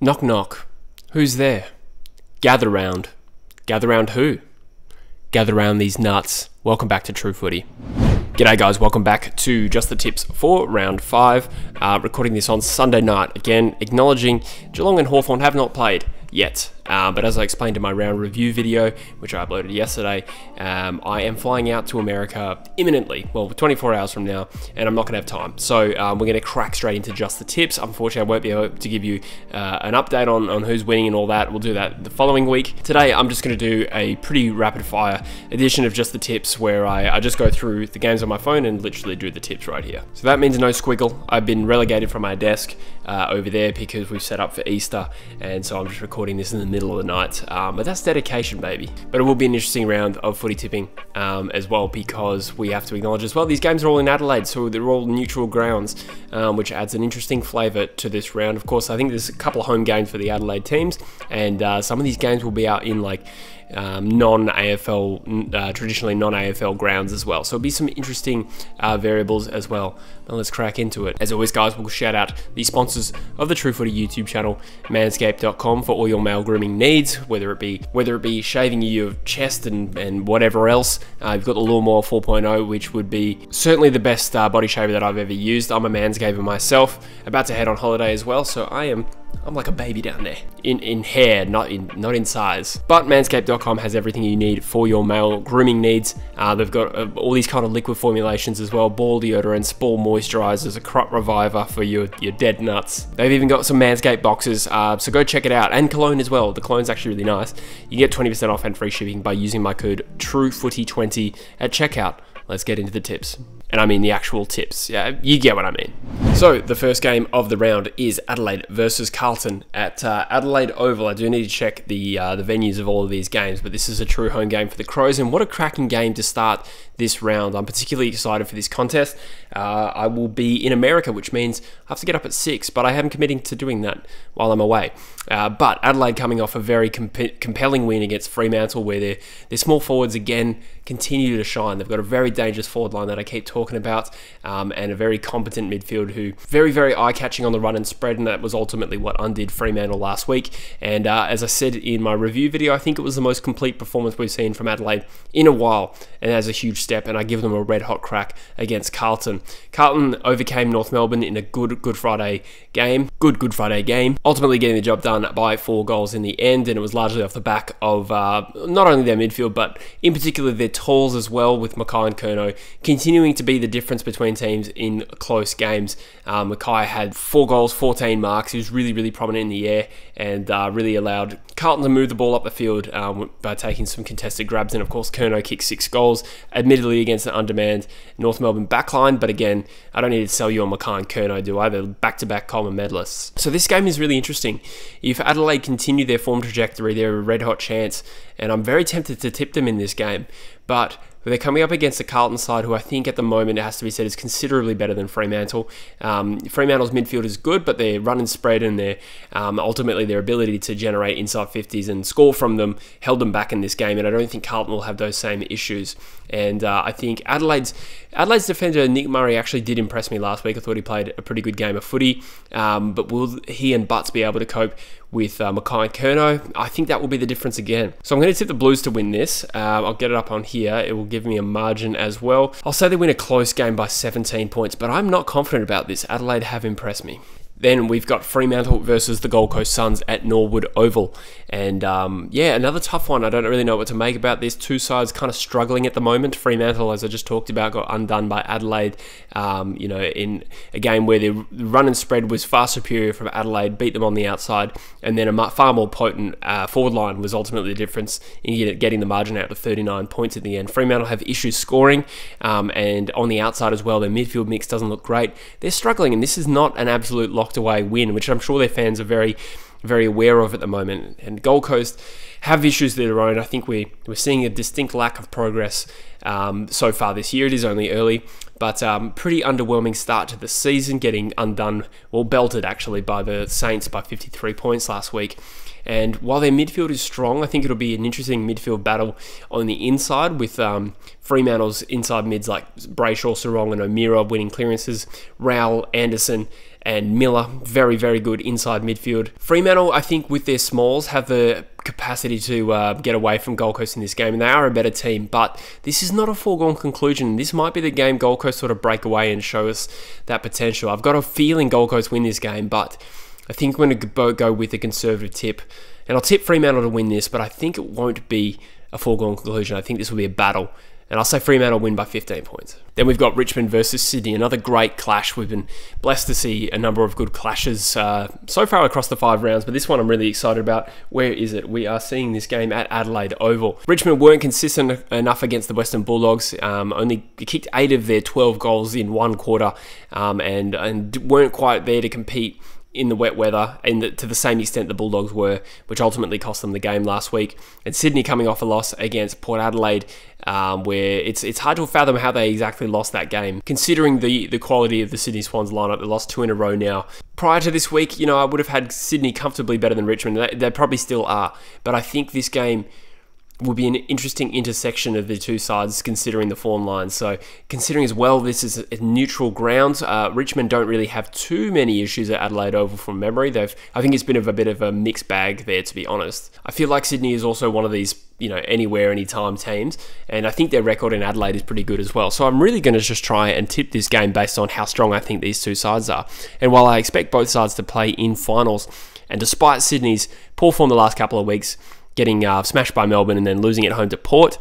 Knock knock. Who's there? Gather round. Gather round who? Gather round these nuts. Welcome back to True Footy. G'day guys, welcome back to Just the Tips for round five. Uh, recording this on Sunday night. Again, acknowledging Geelong and Hawthorn have not played yet. Uh, but as I explained in my round review video, which I uploaded yesterday, um, I am flying out to America imminently, well, 24 hours from now, and I'm not going to have time. So um, we're going to crack straight into just the tips. Unfortunately, I won't be able to give you uh, an update on, on who's winning and all that. We'll do that the following week. Today, I'm just going to do a pretty rapid fire edition of just the tips where I, I just go through the games on my phone and literally do the tips right here. So that means no squiggle. I've been relegated from my desk uh, over there because we've set up for Easter, and so I'm just recording this in the middle middle of the night. Um, but that's dedication, baby. But it will be an interesting round of footy tipping um, as well because we have to acknowledge as well these games are all in Adelaide, so they're all neutral grounds, um, which adds an interesting flavour to this round. Of course, I think there's a couple of home games for the Adelaide teams, and uh, some of these games will be out in like um, non-AFL, uh, traditionally non-AFL grounds as well. So it'll be some interesting uh, variables as well. But let's crack into it. As always, guys, we'll shout out the sponsors of the True Footy YouTube channel, Manscaped.com, for all your male grooming needs, whether it be whether it be shaving your chest and, and whatever else. Uh, you've got the Lawnmower 4.0, which would be certainly the best uh, body shaver that I've ever used. I'm a manscaper myself, about to head on holiday as well, so I am I'm like a baby down there in in hair, not in not in size. But Manscaped.com has everything you need for your male grooming needs. Uh, they've got uh, all these kind of liquid formulations as well: ball deodorant, spore moisturizers, a crop reviver for your your dead nuts. They've even got some Manscaped boxes, uh, so go check it out, and cologne as well. The cologne's actually really nice. You get 20% off and free shipping by using my code TrueFooty20 at checkout. Let's get into the tips and I mean the actual tips. Yeah, you get what I mean. So the first game of the round is Adelaide versus Carlton at uh, Adelaide Oval. I do need to check the uh, the venues of all of these games, but this is a true home game for the Crows, and what a cracking game to start this round. I'm particularly excited for this contest. Uh, I will be in America, which means I have to get up at six, but I am committing to doing that while I'm away. Uh, but Adelaide coming off a very comp- compelling win against Fremantle, where their their small forwards again continue to shine. They've got a very dangerous forward line that I keep talking about, um, and a very competent midfield who very very eye catching on the run and spread, and that was ultimately what undid Fremantle last week. And uh, as I said in my review video, I think it was the most complete performance we've seen from Adelaide in a while, and as a huge step, and I give them a red hot crack against Carlton. Carlton overcame North Melbourne in a good Good Friday game, good Good Friday game, ultimately getting the job done by four goals in the end, and it was largely off the back of uh, not only their midfield, but in particular their tools as well, with McKay and Curnow continuing to be the difference between teams in close games. Uh, McKay had four goals, 14 marks. He was really, really prominent in the air and uh, really allowed Carlton to move the ball up the field um, by taking some contested grabs. And of course, Curnow kicked six goals, admittedly against an undermanned North Melbourne backline. But again, I don't need to sell you on McKay and Curnow, do I? They're back to back Coleman medalists. So this game is really interesting. If Adelaide continue their form trajectory, they're a red hot chance. And I'm very tempted to tip them in this game. But they're coming up against the Carlton side, who I think at the moment, it has to be said, is considerably better than Fremantle. Um, Fremantle's midfield is good, but their run and spread and their um, ultimately their ability to generate inside 50s and score from them held them back in this game. And I don't think Carlton will have those same issues. And uh, I think Adelaide's Adelaide's defender Nick Murray actually did impress me last week. I thought he played a pretty good game of footy. Um, but will he and Butts be able to cope with uh, McKay and Curnow? I think that will be the difference again. So I'm going to tip the Blues to win this. Um, I'll get it up on here. It will give me a margin as well. I'll say they win a close game by 17 points, but I'm not confident about this. Adelaide have impressed me. Then we've got Fremantle versus the Gold Coast Suns at Norwood Oval. And um, yeah, another tough one. I don't really know what to make about this. Two sides kind of struggling at the moment. Fremantle, as I just talked about, got undone by Adelaide, um, you know, in a game where the run and spread was far superior from Adelaide, beat them on the outside. And then a far more potent uh, forward line was ultimately the difference in getting the margin out to 39 points at the end. Fremantle have issues scoring, um, and on the outside as well, their midfield mix doesn't look great. They're struggling, and this is not an absolute lock away win, which I'm sure their fans are very, very aware of at the moment. And Gold Coast have issues of their own. I think we, we're seeing a distinct lack of progress um, so far this year. It is only early, but um, pretty underwhelming start to the season, getting undone, well, belted actually by the Saints by 53 points last week. And while their midfield is strong, I think it'll be an interesting midfield battle on the inside with um, Fremantle's inside mids like Brayshaw, Serong, and O'Meara winning clearances, Rowell, Anderson, and Miller, very, very good inside midfield. Fremantle, I think, with their smalls, have the capacity to uh, get away from Gold Coast in this game, and they are a better team. But this is not a foregone conclusion. This might be the game Gold Coast sort of break away and show us that potential. I've got a feeling Gold Coast win this game, but I think I'm going to go with a conservative tip, and I'll tip Fremantle to win this, but I think it won't be a foregone conclusion. I think this will be a battle and I'll say Fremantle win by 15 points. Then we've got Richmond versus Sydney, another great clash. We've been blessed to see a number of good clashes uh, so far across the five rounds, but this one I'm really excited about. Where is it? We are seeing this game at Adelaide Oval. Richmond weren't consistent enough against the Western Bulldogs, um, only kicked eight of their 12 goals in one quarter, um, and, and weren't quite there to compete in the wet weather, and to the same extent the Bulldogs were, which ultimately cost them the game last week. And Sydney coming off a loss against Port Adelaide, um, where it's it's hard to fathom how they exactly lost that game, considering the the quality of the Sydney Swans lineup. They lost two in a row now. Prior to this week, you know, I would have had Sydney comfortably better than Richmond. They, they probably still are, but I think this game will be an interesting intersection of the two sides considering the form lines. So, considering as well this is a neutral ground, uh, Richmond don't really have too many issues at Adelaide Oval from memory. They've, I think it's been a bit of a mixed bag there, to be honest. I feel like Sydney is also one of these, you know, anywhere, anytime teams, and I think their record in Adelaide is pretty good as well. So, I'm really going to just try and tip this game based on how strong I think these two sides are. And while I expect both sides to play in finals, and despite Sydney's poor form the last couple of weeks, getting uh, smashed by Melbourne and then losing at home to Port.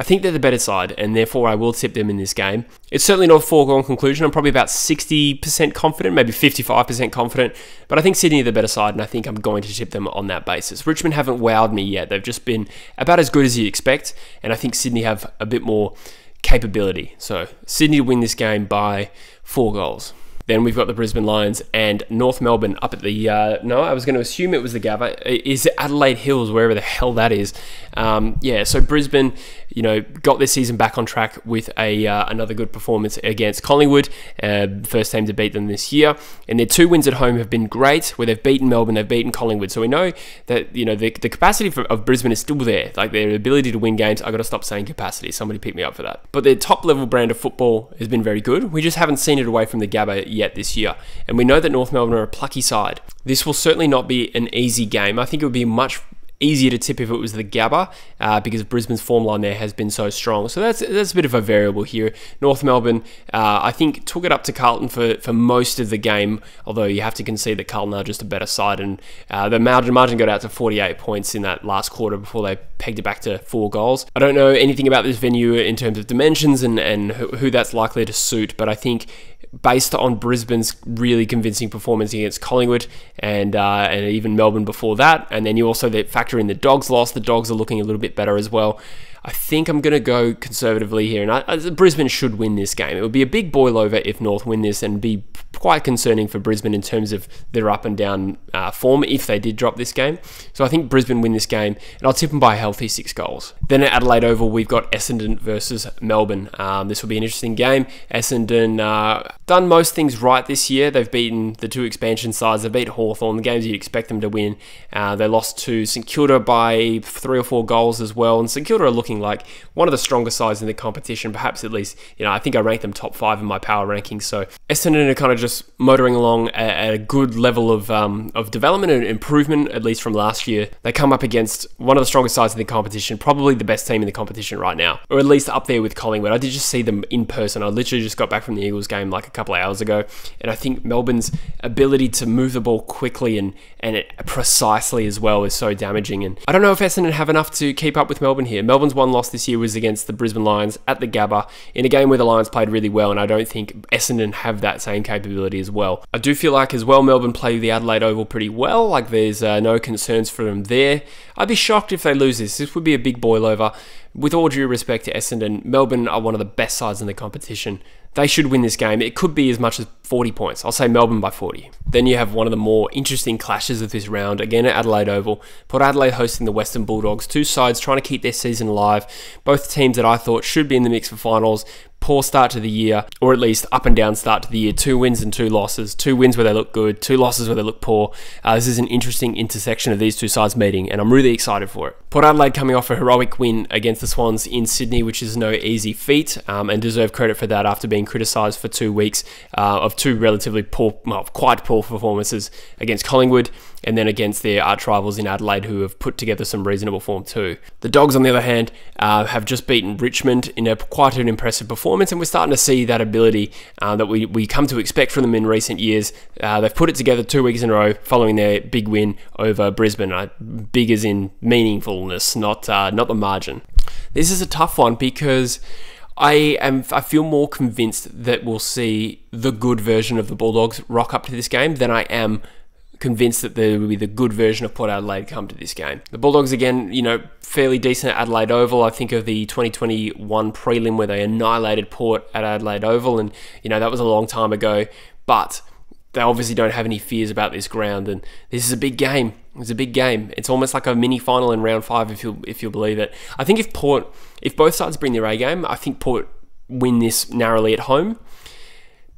I think they're the better side, and therefore I will tip them in this game. It's certainly not a foregone conclusion. I'm probably about 60% confident, maybe 55% confident, but I think Sydney are the better side, and I think I'm going to tip them on that basis. Richmond haven't wowed me yet. They've just been about as good as you expect, and I think Sydney have a bit more capability. So, Sydney to win this game by four goals. Then we've got the Brisbane Lions and North Melbourne up at the. Uh, no, I was going to assume it was the Gabba. Is Adelaide Hills, wherever the hell that is? Um, yeah, so Brisbane, you know, got their season back on track with a uh, another good performance against Collingwood, uh, first team to beat them this year. And their two wins at home have been great, where they've beaten Melbourne, they've beaten Collingwood. So we know that you know the, the capacity for, of Brisbane is still there, like their ability to win games. I got to stop saying capacity. Somebody pick me up for that. But their top level brand of football has been very good. We just haven't seen it away from the Gabba yet this year. And we know that North Melbourne are a plucky side. This will certainly not be an easy game. I think it would be much easier to tip if it was the Gabba uh, because Brisbane's form line there has been so strong. So that's that's a bit of a variable here. North Melbourne, uh, I think, took it up to Carlton for, for most of the game, although you have to concede that Carlton are just a better side. And uh, the margin, margin got out to 48 points in that last quarter before they pegged it back to four goals. I don't know anything about this venue in terms of dimensions and, and who that's likely to suit, but I think based on Brisbane's really convincing performance against Collingwood and uh, and even Melbourne before that, and then you also factor in the Dogs loss. The Dogs are looking a little bit better as well. I think I'm going to go conservatively here, and I, Brisbane should win this game. It would be a big boil over if North win this, and be quite concerning for Brisbane in terms of their up and down uh, form if they did drop this game. So I think Brisbane win this game, and I'll tip them by a healthy six goals. Then at Adelaide Oval, we've got Essendon versus Melbourne. Um, this will be an interesting game. Essendon uh, done most things right this year. They've beaten the two expansion sides. They beat Hawthorn, the games you'd expect them to win. Uh, they lost to St Kilda by three or four goals as well, and St Kilda are looking like one of the stronger sides in the competition. Perhaps at least, you know, I think I rank them top five in my power rankings. So Essendon are kind of just motoring along at, a good level of um, of development and improvement, at least from last year. They come up against one of the strongest sides in the competition, probably the best team in the competition right now, or at least up there with Collingwood. I did just see them in person. I literally just got back from the Eagles game like a couple of hours ago, and I think Melbourne's ability to move the ball quickly and and precisely as well is so damaging. And I don't know if Essendon have enough to keep up with Melbourne here. Melbourne's one loss this year was against the Brisbane Lions at the Gabba in a game where the Lions played really well, and I don't think Essendon have that same capability as well. I do feel like as well Melbourne play the Adelaide Oval pretty well. Like there's uh, no concerns for them there. I'd be shocked if they lose this. This would be a big boil over. With all due respect to Essendon, Melbourne are one of the best sides in the competition. They should win this game. It could be as much as 40 points. I'll say Melbourne by 40. Then you have one of the more interesting clashes of this round, again at Adelaide Oval. Port Adelaide hosting the Western Bulldogs. Two sides trying to keep their season alive. Both teams that I thought should be in the mix for finals. Poor start to the year, or at least up and down start to the year. Two wins and two losses. Two wins where they look good, two losses where they look poor. Uh, this is an interesting intersection of these two sides meeting, and I'm really excited for it. Port Adelaide coming off a heroic win against the Swans in Sydney, which is no easy feat, um, and deserve credit for that after being criticised for two weeks uh, of two relatively poor, well, quite poor performances against Collingwood and then against their arch rivals in Adelaide, who have put together some reasonable form too. The Dogs, on the other hand, uh, have just beaten Richmond in a quite an impressive performance, and we're starting to see that ability uh, that we, we come to expect from them in recent years. Uh, they've put it together two weeks in a row following their big win over Brisbane. Uh, big as in meaningfulness, not uh, not the margin. This is a tough one because. I am. I feel more convinced that we'll see the good version of the Bulldogs rock up to this game than I am convinced that there will be the good version of Port Adelaide come to this game. The Bulldogs, again, you know, fairly decent Adelaide Oval. I think of the 2021 prelim where they annihilated Port at Adelaide Oval, and, you know, that was a long time ago. But they obviously don't have any fears about this ground, and this is a big game. It's a big game. It's almost like a mini final in round five, if you if you believe it. I think if Port, if both sides bring their A game, I think Port win this narrowly at home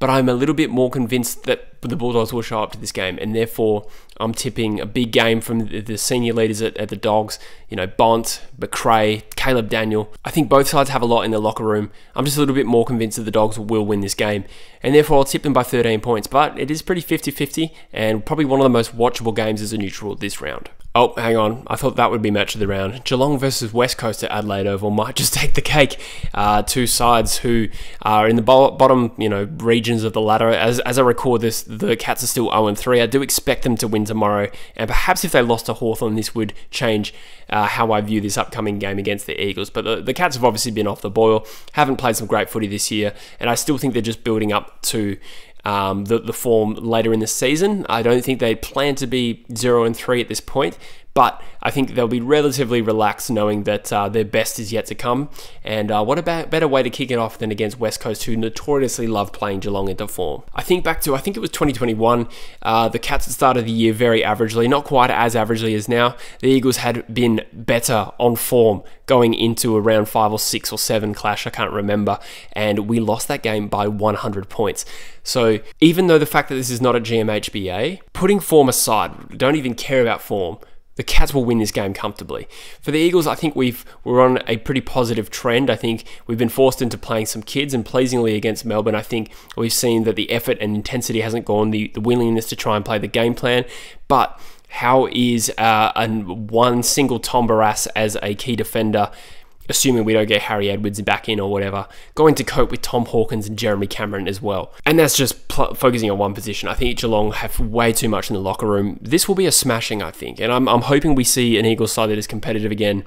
but I'm a little bit more convinced that the Bulldogs will show up to this game, and therefore I'm tipping a big game from the senior leaders at, at the Dogs. You know, Bont, Macrae, Caleb Daniel. I think both sides have a lot in their locker room. I'm just a little bit more convinced that the Dogs will win this game, and therefore I'll tip them by 13 points. But it is pretty 50-50, and probably one of the most watchable games as a neutral this round. Oh, hang on. I thought that would be match of the round. Geelong versus West Coast at Adelaide Oval might just take the cake. Uh, two sides who are in the bottom, you know, regions of the ladder. As, as I record this, the Cats are still 0 3. I do expect them to win tomorrow, and perhaps if they lost to Hawthorn, this would change uh, how I view this upcoming game against the Eagles. But the, the Cats have obviously been off the boil, haven't played some great footy this year, and I still think they're just building up to um, the, the form later in the season. I don't think they plan to be 0 and 3 at this point, but I think they'll be relatively relaxed knowing that uh, their best is yet to come. And uh, what a better way to kick it off than against West Coast, who notoriously love playing Geelong into form. I think back to, I think it was 2021, uh, the Cats at the start of the year very averagely, not quite as averagely as now. The Eagles had been better on form going into a round five or six or seven clash, I can't remember, and we lost that game by 100 points. So even though the fact that this is not a GMHBA, putting form aside, don't even care about form the Cats will win this game comfortably. For the Eagles, I think we've we're on a pretty positive trend. I think we've been forced into playing some kids, and pleasingly against Melbourne, I think we've seen that the effort and intensity hasn't gone, the, the willingness to try and play the game plan. But how is uh, one single Tom Barrass as a key defender? Assuming we don't get Harry Edwards back in or whatever, going to cope with Tom Hawkins and Jeremy Cameron as well. And that's just pl- focusing on one position. I think Geelong have way too much in the locker room. This will be a smashing, I think. And I'm, I'm hoping we see an Eagles side that is competitive again.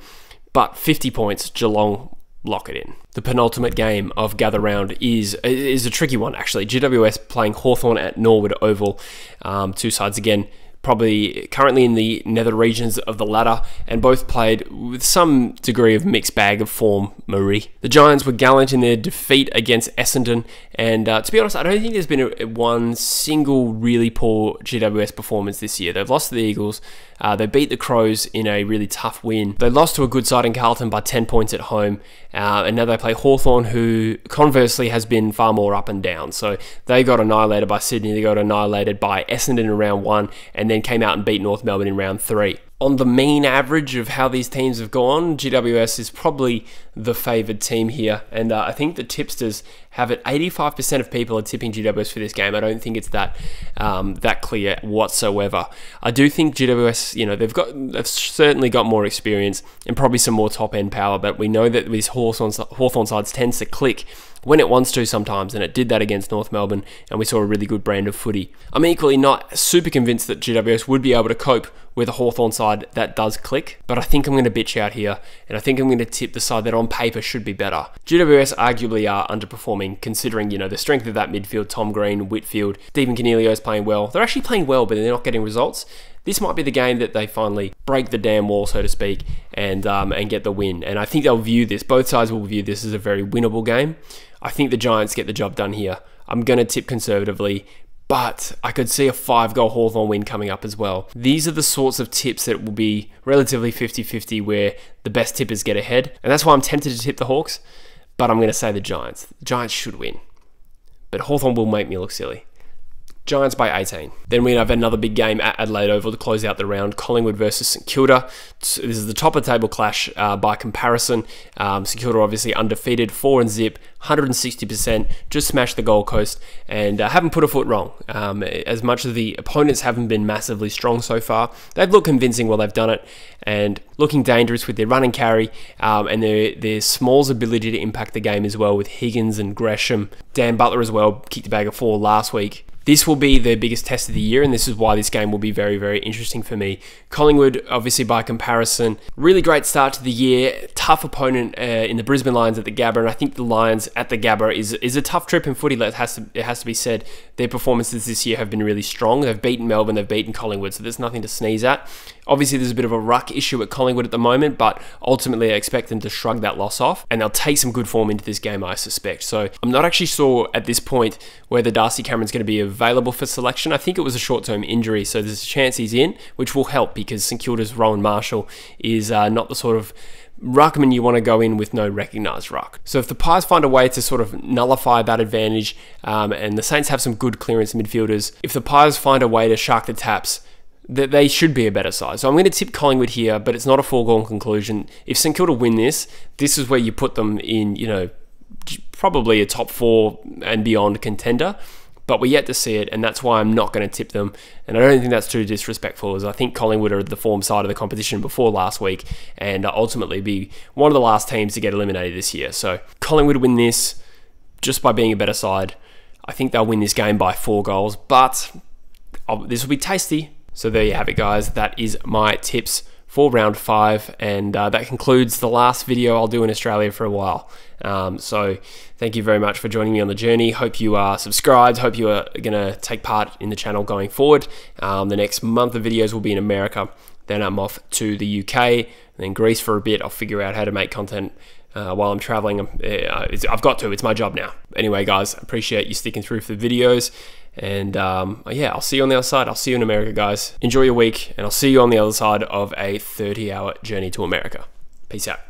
But 50 points, Geelong lock it in. The penultimate game of Gather Round is is a tricky one actually. GWS playing Hawthorn at Norwood Oval. Um, two sides again probably currently in the nether regions of the ladder, and both played with some degree of mixed bag of form, Marie. The Giants were gallant in their defeat against Essendon, and uh, to be honest, I don't think there's been a, one single really poor GWS performance this year. They've lost to the Eagles, uh, they beat the Crows in a really tough win. They lost to a good side in Carlton by 10 points at home, uh, and now they play Hawthorn, who conversely has been far more up and down. So they got annihilated by Sydney, they got annihilated by Essendon in round one, and then came out and beat North Melbourne in round three on the mean average of how these teams have gone, GWS is probably the favoured team here. And uh, I think the tipsters have it. 85% of people are tipping GWS for this game. I don't think it's that um, that clear whatsoever. I do think GWS, you know, they've got they've certainly got more experience and probably some more top end power. But we know that these Hawthorn, Hawthorn sides tends to click when it wants to sometimes, and it did that against North Melbourne, and we saw a really good brand of footy. I'm equally not super convinced that GWS would be able to cope with a Hawthorn side that does click, but I think I'm going to bitch out here, and I think I'm going to tip the side that on paper should be better. GWS arguably are underperforming, considering, you know, the strength of that midfield, Tom Green, Whitfield, Stephen Coniglio is playing well. They're actually playing well, but they're not getting results. This might be the game that they finally break the dam wall, so to speak, and um, and get the win. And I think they'll view this. Both sides will view this as a very winnable game. I think the Giants get the job done here. I'm going to tip conservatively, but I could see a five goal Hawthorn win coming up as well. These are the sorts of tips that will be relatively 50 50 where the best tippers get ahead. And that's why I'm tempted to tip the Hawks. But I'm going to say the Giants. The Giants should win, but Hawthorn will make me look silly. Giants by 18. Then we have another big game at Adelaide Oval to close out the round. Collingwood versus St Kilda. This is the top of table clash uh, by comparison. Um, St Kilda obviously undefeated, four and zip, 160%, just smashed the Gold Coast and uh, haven't put a foot wrong. Um, as much as the opponents haven't been massively strong so far, they've looked convincing while they've done it and looking dangerous with their run and carry um, and their their Smalls' ability to impact the game as well with Higgins and Gresham. Dan Butler as well kicked a bag of four last week. This will be the biggest test of the year, and this is why this game will be very, very interesting for me. Collingwood, obviously by comparison, really great start to the year. Tough opponent uh, in the Brisbane Lions at the Gabba, and I think the Lions at the Gabba is is a tough trip in footy. That has to it has to be said. Their performances this year have been really strong. They've beaten Melbourne, they've beaten Collingwood, so there's nothing to sneeze at. Obviously, there's a bit of a ruck issue at Collingwood at the moment, but ultimately, I expect them to shrug that loss off, and they'll take some good form into this game, I suspect. So I'm not actually sure at this point whether Darcy Cameron's going to be available for selection. I think it was a short term injury, so there's a chance he's in, which will help because St Kilda's Rowan Marshall is uh, not the sort of ruckman you want to go in with no recognised ruck. So if the Pies find a way to sort of nullify that advantage, um, and the Saints have some good clearance midfielders, if the Pies find a way to shark the taps, that they should be a better side. So I'm going to tip Collingwood here, but it's not a foregone conclusion. If St Kilda win this, this is where you put them in, you know, probably a top four and beyond contender. But we're yet to see it, and that's why I'm not going to tip them. And I don't think that's too disrespectful, as I think Collingwood are the form side of the competition before last week, and ultimately be one of the last teams to get eliminated this year. So Collingwood win this just by being a better side. I think they'll win this game by four goals, but oh, this will be tasty. So there you have it, guys. That is my tips for round five, and uh, that concludes the last video I'll do in Australia for a while. Um, so thank you very much for joining me on the journey. Hope you are subscribed. Hope you are going to take part in the channel going forward. Um, the next month of videos will be in America. Then I'm off to the UK, and then Greece for a bit. I'll figure out how to make content uh, while I'm traveling. Uh, I've got to. It's my job now. Anyway, guys, appreciate you sticking through for the videos. And um, yeah, I'll see you on the other side. I'll see you in America, guys. Enjoy your week, and I'll see you on the other side of a 30 hour journey to America. Peace out.